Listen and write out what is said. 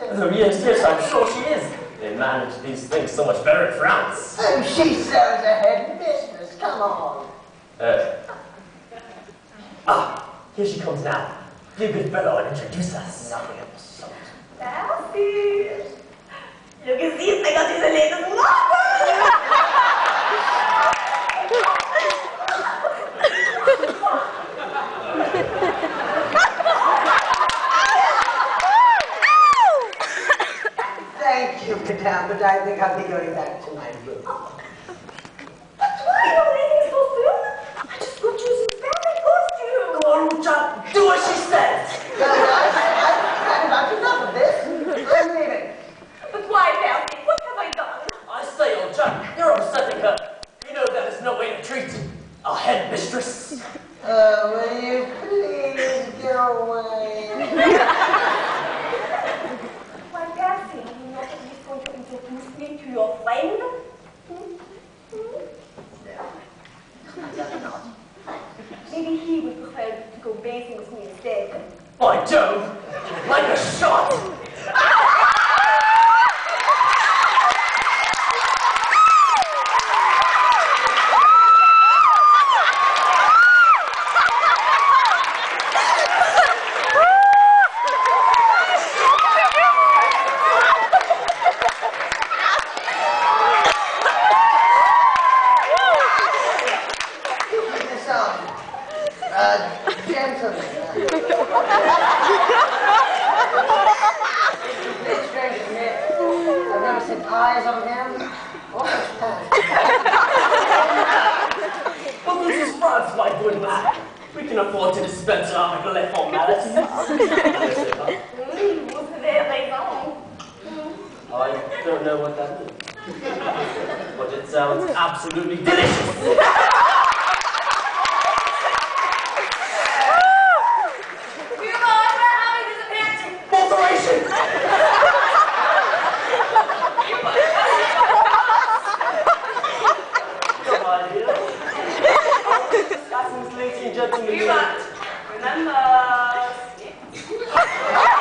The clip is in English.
Oh, yes, yes, I'm sure she is. They manage these things so much better in France. Oh, she serves ahead head mistress. Come on. Uh, ah, here she comes now. Be a good fellow and introduce us. Nothing of the sort. Merci. Thank you, but I think I'll be going back to my room. But why are you leaving so soon? I just got you some perfect costume. Come on, Rucha, do what she says. No, no, I, I've had enough of this. I'm leaving. But why, Percy? What have I done? I say, old Jack, you're upsetting her. You know that is no way to treat a head mistress. Uh, will you please go away? Why, Percy, are you not at least going to introduce Maybe he would prefer to go bathing with me instead. By Jove, like a shot. This on. Uh. I've never set eyes on him this is. We afford to dispense our. Hmm. I don't know what that means. But it sounds absolutely delicious. That's misleading, gentlemen. Remember, remember.